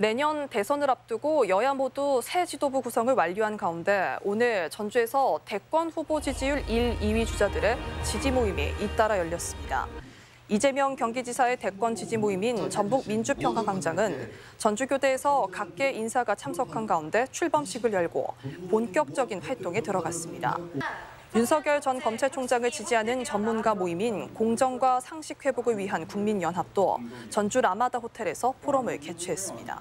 내년 대선을 앞두고 여야 모두 새 지도부 구성을 완료한 가운데 오늘 전주에서 대권 후보 지지율 1, 2위 주자들의 지지 모임이 잇따라 열렸습니다. 이재명 경기지사의 대권 지지 모임인 전북 민주평화광장은 전주교대에서 각계 인사가 참석한 가운데 출범식을 열고 본격적인 활동에 들어갔습니다. 윤석열 전 검찰총장을 지지하는 전문가 모임인 공정과 상식 회복을 위한 국민연합도 전주 라마다 호텔에서 포럼을 개최했습니다.